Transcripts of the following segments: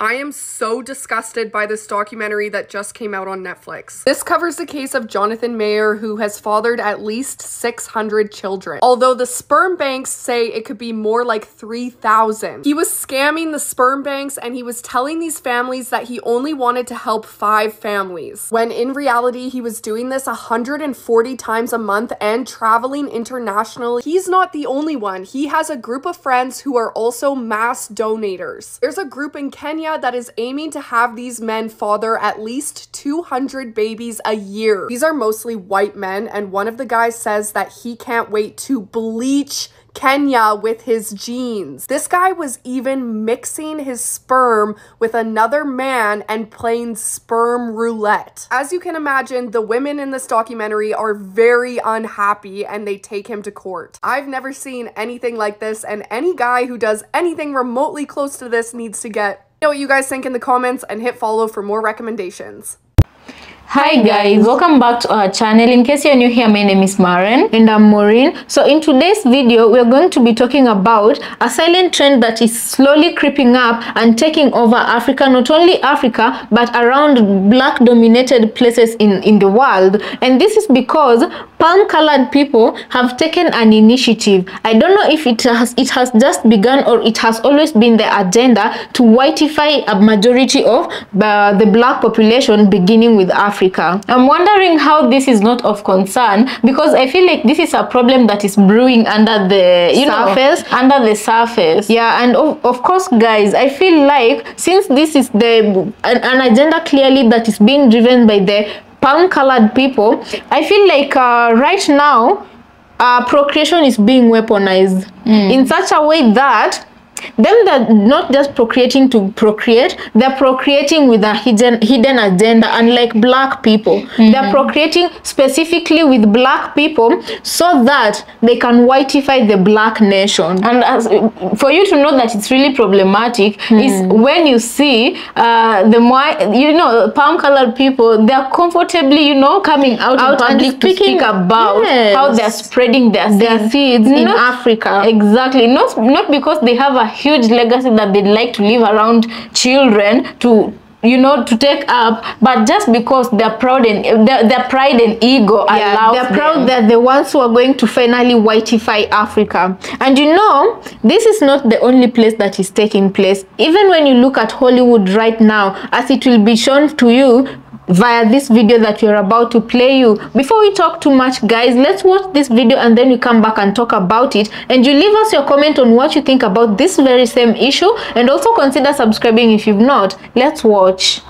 I am so disgusted by this documentary that just came out on Netflix. This covers the case of Jonathan Meijer, who has fathered at least 600 children. Although the sperm banks say it could be more like 3,000. He was scamming the sperm banks and he was telling these families that he only wanted to help five families. When in reality, he was doing this 140 times a month and traveling internationally. He's not the only one. He has a group of friends who are also mass donators. There's a group in Kenya that is aiming to have these men father at least 200 babies a year. These are mostly white men, and one of the guys says that he can't wait to bleach Kenya with his genes. This guy was even mixing his sperm with another man and playing sperm roulette. As you can imagine, the women in this documentary are very unhappy and they take him to court. I've never seen anything like this, and any guy who does anything remotely close to this needs to get know what you guys think in the comments and hit follow for more recommendations. Hi guys, welcome back to our channel. In case you're new here, my name is Maren and I'm Maureen. So in today's video, we're going to be talking about a silent trend that is slowly creeping up and taking over Africa, not only Africa, but around black dominated places in, in the world. And this is because palm colored people have taken an initiative. I don't know if it has, it has just begun or it has always been the agenda to whiteify a majority of uh, the black population beginning with Africa. Africa. I'm wondering how this is not of concern because I feel like this is a problem that is brewing under the you surface, know, under the surface. Yeah, and of, of course, guys, I feel like since this is the an, an agenda clearly that is being driven by the palm-colored people, I feel like uh, right now uh, procreation is being weaponized mm. in such a way that them that not just procreating to procreate they're procreating with a hidden hidden agenda unlike black people mm -hmm. they're procreating specifically with black people so that they can whiteify the black nation and as for you to know that it's really problematic mm. is when you see uh, the you know palm colored people they're comfortably you know coming out, out in public speaking, speak about yes. how they're spreading their seeds, their seeds not, in africa exactly not not because they have a huge legacy that they'd like to leave around children to you know to take up but just because they're proud and their, their pride and ego yeah, allows they're proud them. they're the ones who are going to finally whiteify africa and you know this is not the only place that is taking place even when you look at hollywood right now as it will be shown to you via this video that we're about to play you before we talk too much guys let's watch this video and then we come back and talk about it and you leave us your comment on what you think about this very same issue and also consider subscribing if you've not let's watch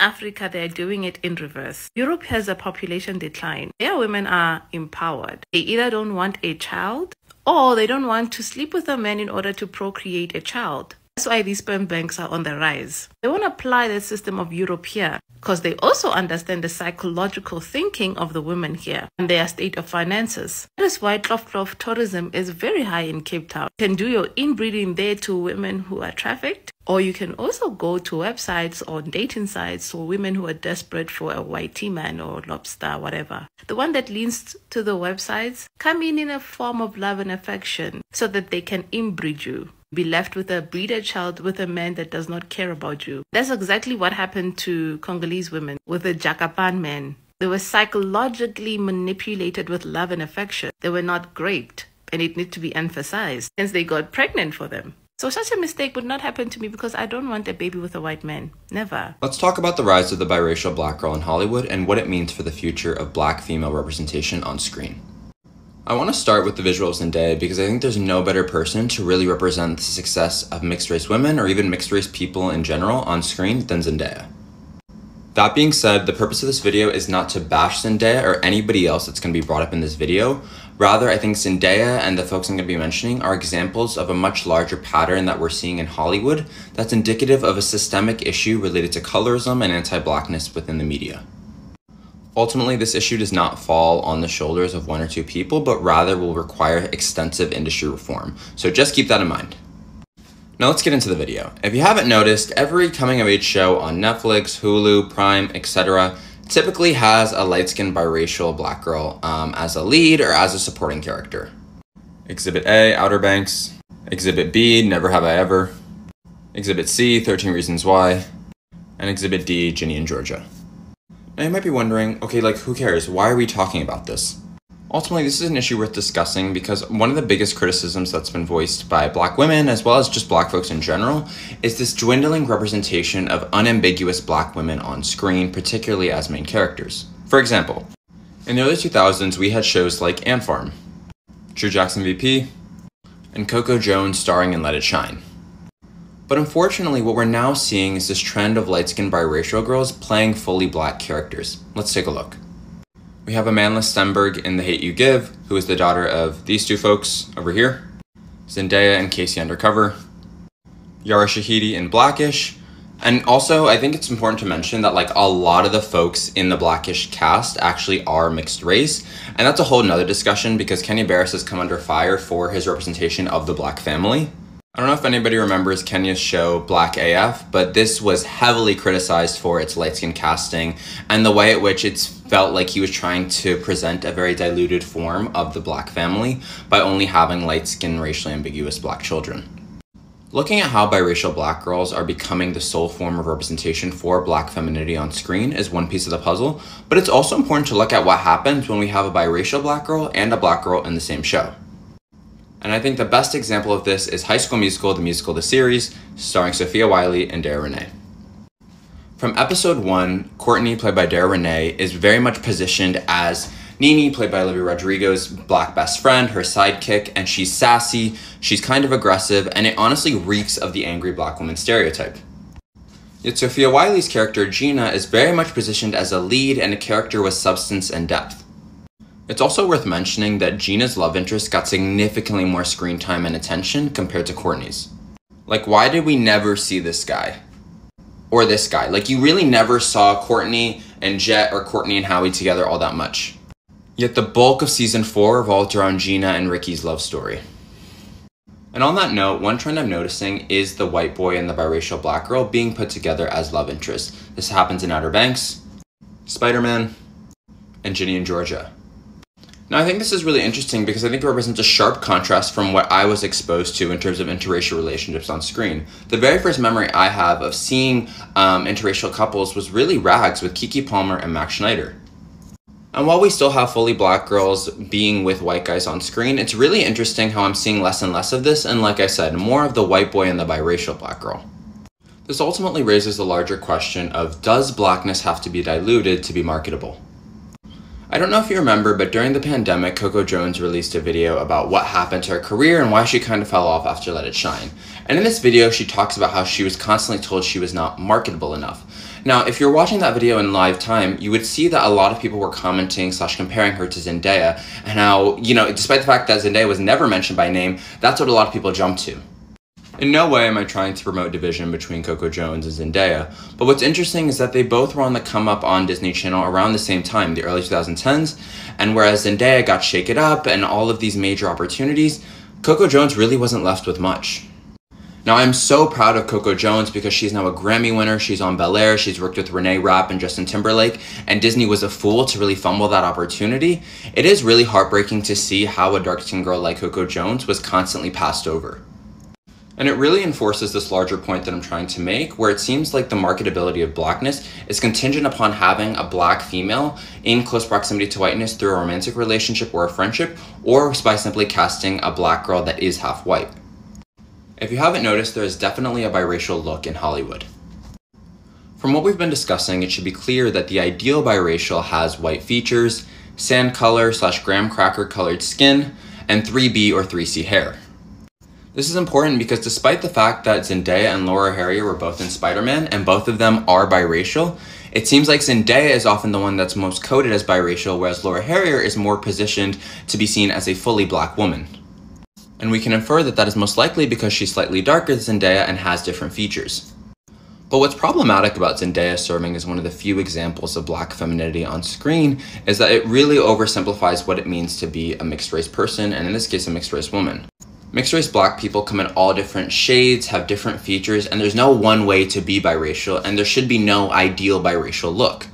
Africa, they're doing it in reverse. Europe has a population decline. Their women are empowered. They either don't want a child or they don't want to sleep with a man in order to procreate a child. That's why these sperm banks are on the rise. They want to apply the system of Europe here because they also understand the psychological thinking of the women here and their state of finances. That is why Cloth Cloth tourism is very high in Cape Town. You can do your inbreeding there to women who are trafficked or you can also go to websites or dating sites for women who are desperate for a white tea man or lobster, whatever. The one that leans to the websites come in in a form of love and affection so that they can inbreed you be left with a breeder child with a man that does not care about you. That's exactly what happened to Congolese women with the Jakapan man. They were psychologically manipulated with love and affection. They were not raped, and it needs to be emphasized, since they got pregnant for them. So such a mistake would not happen to me because I don't want a baby with a white man. Never. Let's talk about the rise of the biracial black girl in Hollywood and what it means for the future of black female representation on screen. I want to start with the visual of Zendaya because I think there's no better person to really represent the success of mixed race women or even mixed race people in general on screen than Zendaya. That being said, the purpose of this video is not to bash Zendaya or anybody else that's going to be brought up in this video. Rather, I think Zendaya and the folks I'm going to be mentioning are examples of a much larger pattern that we're seeing in Hollywood that's indicative of a systemic issue related to colorism and anti-blackness within the media. Ultimately, this issue does not fall on the shoulders of one or two people, but rather will require extensive industry reform. So just keep that in mind. Now let's get into the video. If you haven't noticed, every coming of age show on Netflix, Hulu, Prime, etc. typically has a light-skinned biracial black girl um, as a lead or as a supporting character. Exhibit A, Outer Banks. Exhibit B, Never Have I Ever. Exhibit C, 13 Reasons Why, and Exhibit D, Ginny and Georgia. Now you might be wondering, okay, like who cares? Why are we talking about this? Ultimately, this is an issue worth discussing because one of the biggest criticisms that's been voiced by black women, as well as just black folks in general, is this dwindling representation of unambiguous black women on screen, particularly as main characters. For example, in the early 2000s, we had shows like Ant Farm, True Jackson VP, and Coco Jones starring in Let It Shine. But unfortunately, what we're now seeing is this trend of light skinned biracial girls playing fully black characters. Let's take a look. We have Amandla Stenberg in The Hate You Give, who is the daughter of these two folks over here Zendaya and K.C. Undercover, Yara Shahidi in Blackish, and also I think it's important to mention that like a lot of the folks in the Blackish cast actually are mixed race, and that's a whole nother discussion because Kenya Barris has come under fire for his representation of the black family. I don't know if anybody remembers Kenya's show Black AF, but this was heavily criticized for its light skin casting and the way at which it's felt like he was trying to present a very diluted form of the black family by only having light skinned racially ambiguous black children. Looking at how biracial black girls are becoming the sole form of representation for black femininity on screen is one piece of the puzzle, but it's also important to look at what happens when we have a biracial black girl and a black girl in the same show. And I think the best example of this is High School Musical, the musical, the series, starring Sofia Wylie and Dara Renee. From episode one, Courtney, played by Dara Renee, is very much positioned as Nini, played by Olivia Rodrigo's black best friend, her sidekick, and she's sassy, she's kind of aggressive, and it honestly reeks of the angry black woman stereotype. Yet Sofia Wylie's character, Gina, is very much positioned as a lead and a character with substance and depth. It's also worth mentioning that Gina's love interest got significantly more screen time and attention compared to Courtney's. Like, why did we never see this guy? Or this guy? Like, you really never saw Courtney and Jet or Courtney and Howie together all that much. Yet the bulk of season 4 revolved around Gina and Ricky's love story. And on that note, one trend I'm noticing is the white boy and the biracial black girl being put together as love interests. This happens in Outer Banks, Spider Man, and Ginny and Georgia. Now, I think this is really interesting because I think it represents a sharp contrast from what I was exposed to in terms of interracial relationships on screen. The very first memory I have of seeing um, interracial couples was really Rags with Keke Palmer and Max Schneider. And while we still have fully black girls being with white guys on screen, it's really interesting how I'm seeing less and less of this, and like I said, more of the white boy and the biracial black girl. This ultimately raises the larger question of does blackness have to be diluted to be marketable? I don't know if you remember, but during the pandemic, Coco Jones released a video about what happened to her career and why she kind of fell off after Let It Shine. And in this video, she talks about how she was constantly told she was not marketable enough. Now, if you're watching that video in live time, you would see that a lot of people were commenting slash comparing her to Zendaya, and how, you know, despite the fact that Zendaya was never mentioned by name, that's what a lot of people jumped to. In no way am I trying to promote division between Coco Jones and Zendaya, but what's interesting is that they both were on the come up on Disney Channel around the same time, the early 2010s, and whereas Zendaya got Shake It Up and all of these major opportunities, Coco Jones really wasn't left with much. Now, I'm so proud of Coco Jones because she's now a Grammy winner. She's on Bel Air. She's worked with Renee Rapp and Justin Timberlake, and Disney was a fool to really fumble that opportunity. It is really heartbreaking to see how a dark skinned girl like Coco Jones was constantly passed over. And it really enforces this larger point that I'm trying to make, where it seems like the marketability of blackness is contingent upon having a black female in close proximity to whiteness through a romantic relationship or a friendship, or by simply casting a black girl that is half white. If you haven't noticed, there is definitely a biracial look in Hollywood. From what we've been discussing, it should be clear that the ideal biracial has white features, sand color slash graham cracker colored skin, and 3B or 3C hair. This is important because despite the fact that Zendaya and Laura Harrier were both in Spider-Man and both of them are biracial, it seems like Zendaya is often the one that's most coded as biracial, whereas Laura Harrier is more positioned to be seen as a fully black woman. And we can infer that that is most likely because she's slightly darker than Zendaya and has different features. But what's problematic about Zendaya serving as one of the few examples of black femininity on screen is that it really oversimplifies what it means to be a mixed race person, and in this case, a mixed race woman. Mixed race black people come in all different shades, have different features, and there's no one way to be biracial, and there should be no ideal biracial look.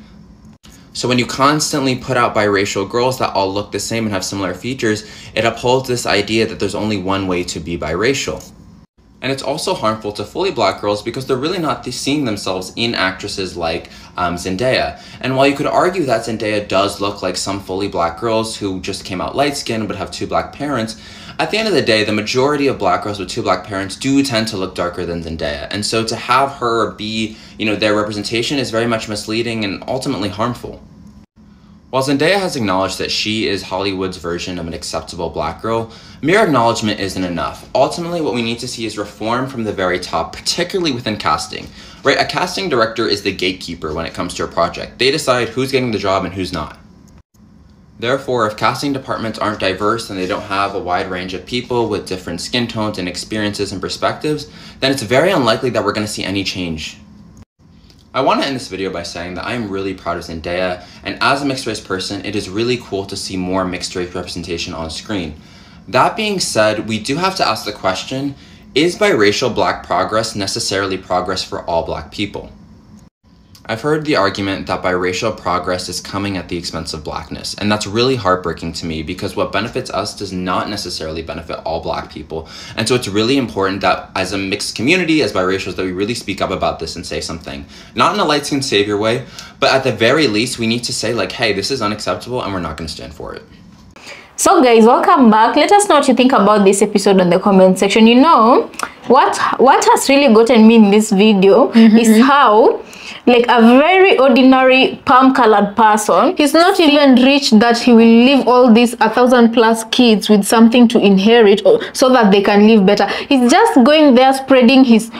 So when you constantly put out biracial girls that all look the same and have similar features, it upholds this idea that there's only one way to be biracial. And it's also harmful to fully black girls because they're really not seeing themselves in actresses like um, Zendaya. And while you could argue that Zendaya does look like some fully black girls who just came out light skinned but have two black parents, at the end of the day, the majority of black girls with two black parents do tend to look darker than Zendaya. And so to have her be, you know, their representation is very much misleading and ultimately harmful. While Zendaya has acknowledged that she is Hollywood's version of an acceptable black girl, mere acknowledgement isn't enough. Ultimately, what we need to see is reform from the very top, particularly within casting. Right, a casting director is the gatekeeper when it comes to a project. They decide who's getting the job and who's not. Therefore, if casting departments aren't diverse and they don't have a wide range of people with different skin tones and experiences and perspectives, then it's very unlikely that we're going to see any change. I want to end this video by saying that I am really proud of Zendaya, and as a mixed race person, it is really cool to see more mixed race representation on screen. That being said, we do have to ask the question, is biracial black progress necessarily progress for all black people? I've heard the argument that biracial progress is coming at the expense of blackness, and that's really heartbreaking to me because what benefits us does not necessarily benefit all black people. And so it's really important that as a mixed community, as biracials, that we really speak up about this and say something. Not in a light skin savior way, but at the very least, we need to say like, hey, this is unacceptable and we're not gonna stand for it. So guys, welcome back. Let us know what you think about this episode in the comment section. You know, what what has really gotten me in this video mm -hmm. is how like a very ordinary palm colored person he's not even rich that he will leave all these a thousand plus kids with something to inherit or, so that they can live better he's just going there spreading his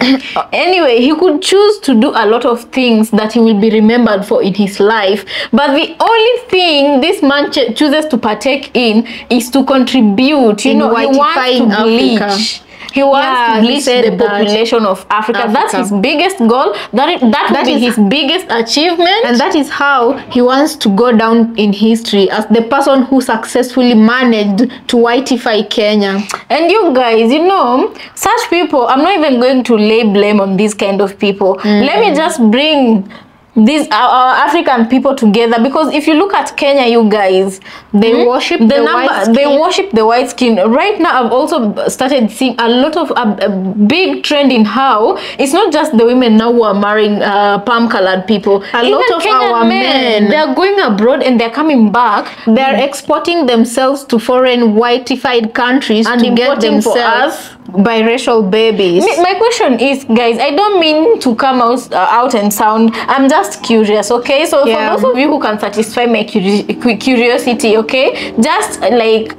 anyway he could choose to do a lot of things that he will be remembered for in his life. But the only thing this man ch chooses to partake in is to contribute. You in know he wants to bleach. Africa he wants yeah, to bleach the population of Africa. Africa. That's his biggest goal. That, that, that will be his biggest achievement. And that is how he wants to go down in history as the person who successfully managed to whiteify Kenya. And you guys, you know, such people, I'm not even going to lay blame on these kind of people. Mm. Let me just bring these are our African people together because if you look at Kenya, you guys, they mm-hmm. worship the, the number, they worship the white skin. Right now, I've also started seeing a lot of a, a big trend in how it's not just the women now who are marrying uh, palm colored people. A Even lot of Kenyan our men, men, they are going abroad and they're coming back. They're mm. -hmm. exporting themselves to foreign whiteified countries and to get themselves biracial babies. My question is, guys, I don't mean to come out, uh, out and sound. I'm just curious, okay? So yeah. for those of you who can satisfy my curi curiosity, okay, just like,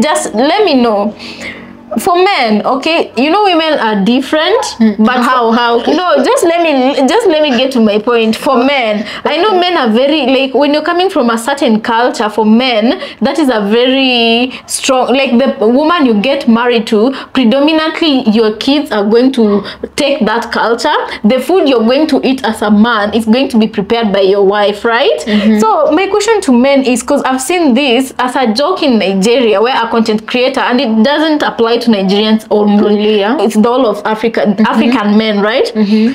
just let me know for men okay you know women are different mm. but how how no just let me just let me get to my point for men i know men are very like when you're coming from a certain culture for men that is a very strong like the woman you get married to predominantly your kids are going to take that culture the food you're going to eat as a man is going to be prepared by your wife right mm -hmm. so my question to men is because i've seen this as a joke in nigeria where a content creator and it doesn't apply to Nigerians only. Yeah? It's the whole of Africa, mm -hmm. African men, right? Mm -hmm.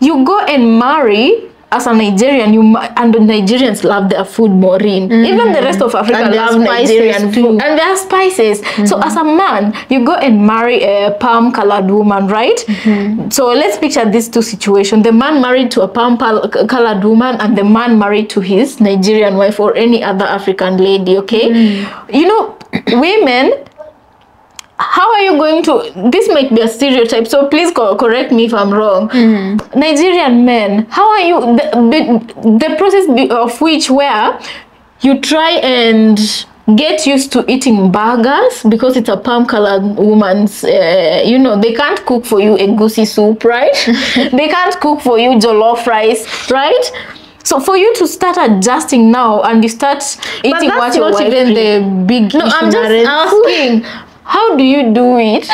You go and marry as a Nigerian, you and the Nigerians love their food, Maureen. Mm. Even the rest of Africa love Nigerian food, and there are spices. Mm. So as a man, you go and marry a palm-colored woman, right? Mm-hmm. So let's picture these two situations: the man married to a palm-colored woman, and the man married to his Nigerian wife or any other African lady. Okay, mm. you know, women how are you going to this might be a stereotype so please co correct me if i'm wrong. Mm. nigerian men how are you the, the process of which where you try and get used to eating burgers because it's a palm colored woman's uh, you know they can't cook for you egusi soup right? They can't cook for you jollof rice right? So for you to start adjusting now and you start eating but that's what not even the big no i'm just asking how do you do it?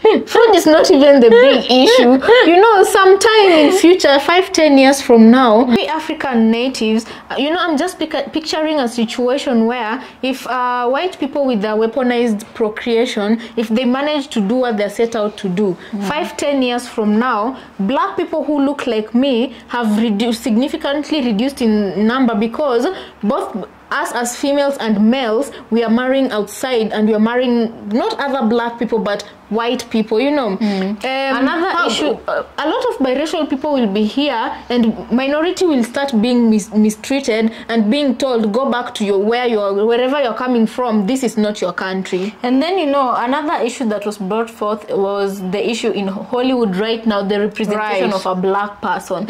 Food is not even the big issue. You know, sometime in future, five, ten years from now, we African natives, uh, you know, I'm just picturing a situation where if uh, white people with their weaponized procreation, if they manage to do what they're set out to do, mm. five, ten years from now, black people who look like me have reduced significantly reduced in number because both us as females and males we are marrying outside and we are marrying not other black people but white people you know um, Another how- issue- uh, a lot of biracial people will be here and minority will start being mis- mistreated and being told go back to your where you're wherever you're coming from this is not your country And then you know another issue that was brought forth was the issue in Hollywood right now, the representation Right. of a black person.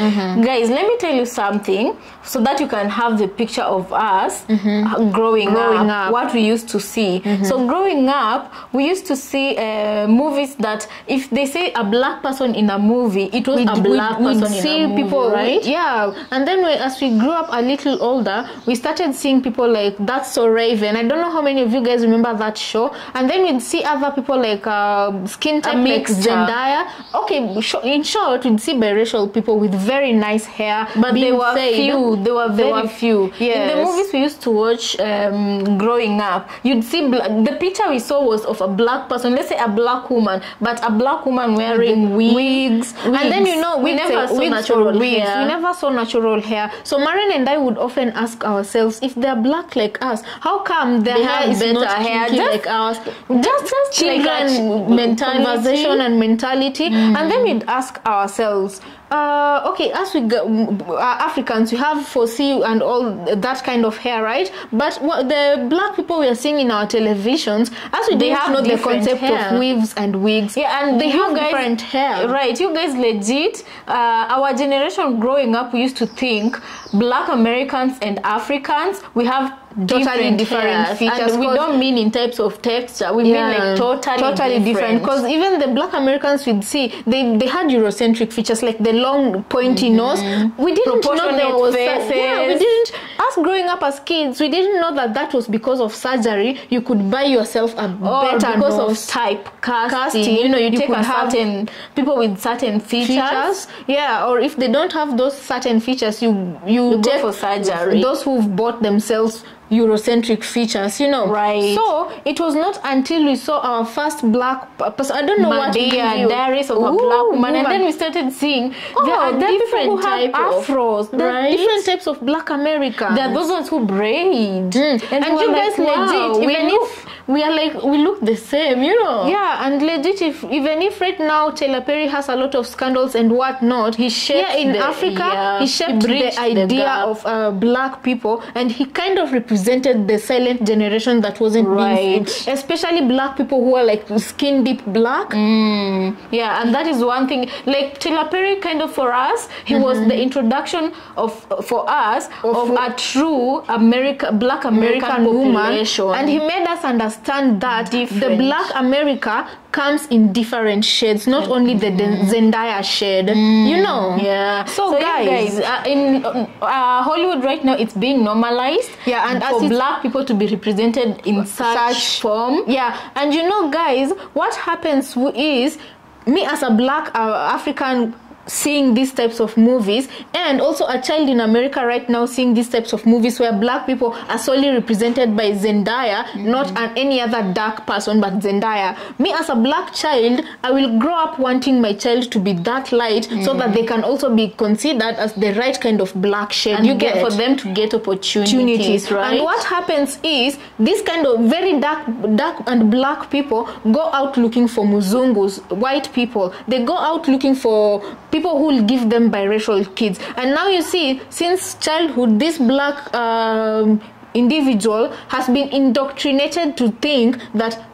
Guys, let me tell you something, so that you can have the picture of us uh, growing, Growing up, up. what we used to see. So growing up, we used to see uh, movies that if they say a black person in a movie, it was a black we'd person in see a movie, people right? yeah. And then we, as we grew up a little older we started seeing people like that's so raven. I don't know how many of you guys remember that show. And then we'd see other people like uh, skin type like zendaya. Okay sh- in short we'd see biracial people with very nice hair but they were few. They were They very were- few. In the movies we used to watch um, growing up you'd see bla- the picture we saw was of a black person. Let's say a black woman but a black woman wearing wigs, and then you know we never saw natural wigs. hair. We never saw natural hair. So Marian and I would often ask ourselves if they're black like us how come their They hair have is better not hair, just- like ours? just just children like mentality. conversation and mentality. And then we'd ask ourselves uh, okay as we go, uh, africans we have 4C and all that kind of hair right but what the black people we are seeing in our televisions as we They didn't have know the concept hair. of weaves and wigs yeah and they you have guys, different hair right you guys legit uh, our generation growing up we used to think black americans and africans we have totally different features. and we don't mean in types of texture we mean like totally totally different because even the black americans we'd see they they had eurocentric features like the long pointy mm-hmm. nose we didn't know there. Was yeah, we didn't us growing up as kids we didn't know that that was because of surgery you could buy yourself a or better because nose. of type casting, Casting, you know you, you take could a certain people with certain features, features yeah or if they don't have those certain features you you, go take for surgery. those who've bought themselves eurocentric features you know Right. so it was not until we saw our first black person i don't know what gave you- Diaries of a Black Woman, and then we started seeing there Oh, are there are different people who have type of afros there right? different types of black america There are those ones who braid, Mm. and, we're you like, guys wow, legit even if we are like we look the same you know yeah and legit if even if right now Taylor Perry has a lot of scandals and whatnot he shaped yeah in the- Africa yeah, he he shaped the the idea gap. of uh, black people and he kind of represented the silent generation that wasn't being Right. seen especially black people who are like skin deep black Mm, yeah, and that is one thing. Like Taylor Perry, kind of for us, he was the introduction of for us of, a true America, Black American, American woman and he made us understand that if the black America comes in different shades not only the Den- Zendaya shade you know yeah. so, you guys, uh, in uh, Hollywood right now, it's being normalized. Yeah, and for black people to be represented in such, such form. yeah and you know guys what happens is me as a black uh, african seeing these types of movies. And also a child in america right now seeing these types of movies where black people are solely represented by zendaya not mm-hmm. an, any other dark person but zendaya. Me as a black child i will grow up wanting my child to be that light so mm-hmm. that they can also be considered as the right kind of black shade. And you get get for them to get opportunities, opportunities right? and what happens is this kind of very dark dark and black people go out looking for muzungus white people. They go out looking for people who will give them biracial kids and now you see since childhood this black um, individual has been indoctrinated to think that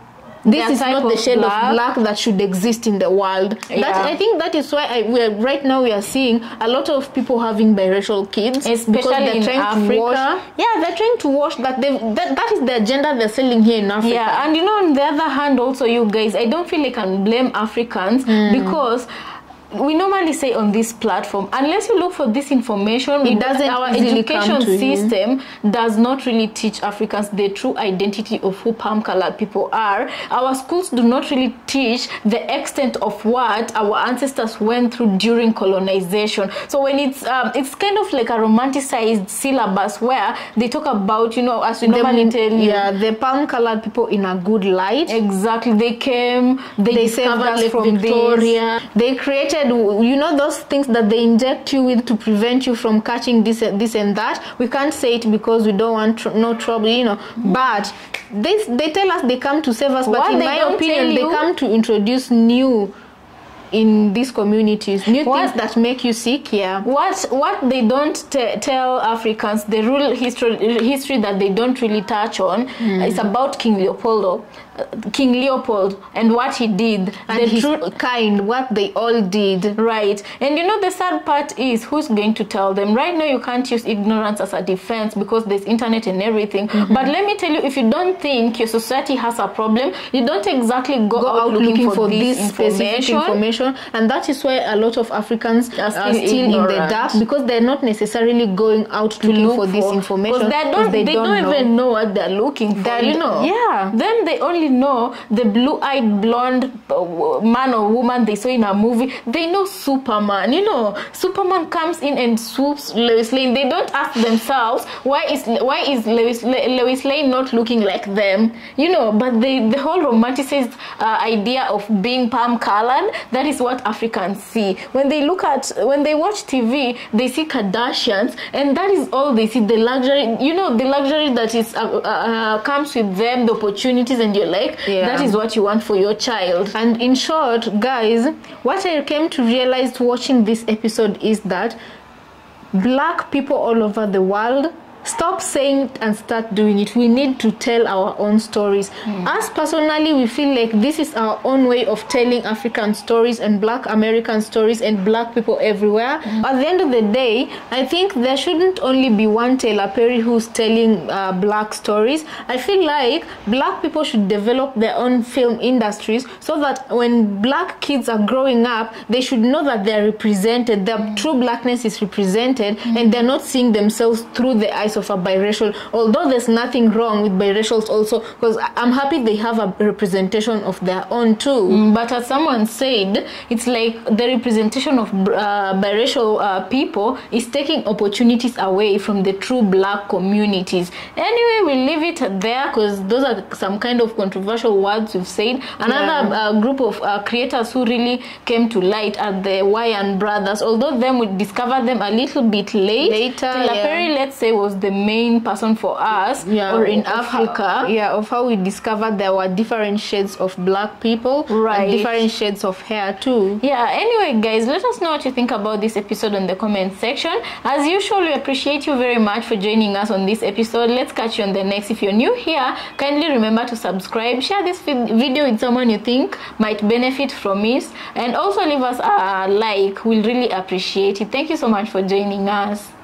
this is not the shade black. of black that should exist in the world. That Yeah. I think that is why I, we're right now we are seeing a lot of people having biracial kids, because they're in trying to wash. Yeah, they're trying to wash that. They that, that is the agenda they're selling here in Africa. Yeah, and you know, on the other hand, also, you guys, I don't feel I can blame Africans because we normally say on this platform, unless you look for this information, It doesn't our education to you. system does not really teach Africans the true identity of who palm colored people are. Our schools do not really teach the extent of what our ancestors went through during colonization. So when it's um, it's kind of like a romanticized syllabus where they talk about, you know, as we normally Them- tell you, yeah, the palm colored people in a good light. Exactly. They came, they, They saved us from Victoria. Victoria. They created said, you know, those things that they inject you with to prevent you from catching this, this and that. We can't say it because we don't want tr- no trouble, you know. But they, they tell us they come to save us, but What in my opinion, they come to introduce new in these communities, new What- things that make you sick. Yeah. what what they don't tell Africans, the real history history that they don't really touch on, hmm. is about King Leopoldo, King Leopold, and what he did. And the true kind, what they all did. Right. And you know, the sad part is who's going to tell them? Right now, you can't use ignorance as a defense because there's internet and everything. Mm-hmm. But let me tell you, if you don't think your society has a problem, you don't exactly go, go out, looking, for, this this specific information and that is why a lot of africans are still, in the dark because they're not necessarily going out looking look for this information because they don't, they, don't, know. even know what they're looking for They're- you know yeah. then they only know the blue-eyed blonde uh, man or woman they saw in a movie they know superman. You know superman comes in and swoops lois lane. They don't ask themselves why is why is lois, lois lane not looking like them? You know but they the whole romanticized uh, idea of being palm colored that is what africans see. When they look at when they watch tv they see kardashians and that is all they see. The luxury you know the luxury that is uh, uh, uh, comes with them the opportunities and you're like Yeah. that is what you want for your child and in short guys what i came to realize watching this episode is that black people all over the world stop saying it and start doing it. We need to tell our own stories. Hmm. Us personally we feel like this is our own way of telling african stories and black american stories and black people everywhere. Hmm. At the end of the day i think there shouldn't only be one taylor perry who's telling uh, black stories. I feel like black people should develop their own film industries so that when black kids are growing up they should know that they're represented their hmm. true blackness is represented and they're not seeing themselves through the eyes of a biracial although there's nothing wrong with biracials also because i'm happy they have a representation of their own too. Mm, but as someone said it's like the representation of uh, biracial uh, people is taking opportunities away from the true black communities. Anyway we leave it there because those are some kind of controversial words we've said. Another uh, group of uh, creators who really came to light are the Wayans brothers although them we discovered them a little bit late. Later, Tyler yeah. Let's say was the main person for us or in of how- Africa yeah of how we discovered there were different shades of black people Right. and different shades of hair too Yeah, anyway, guys, let us know what you think about this episode in the comment section. As usual, we appreciate you very much for joining us on this episode. Let's catch you on the next. If you're new here, kindly remember to subscribe, share this vid- video with someone you think might benefit from it, and also leave us a like. We'll really appreciate it. Thank you so much for joining us.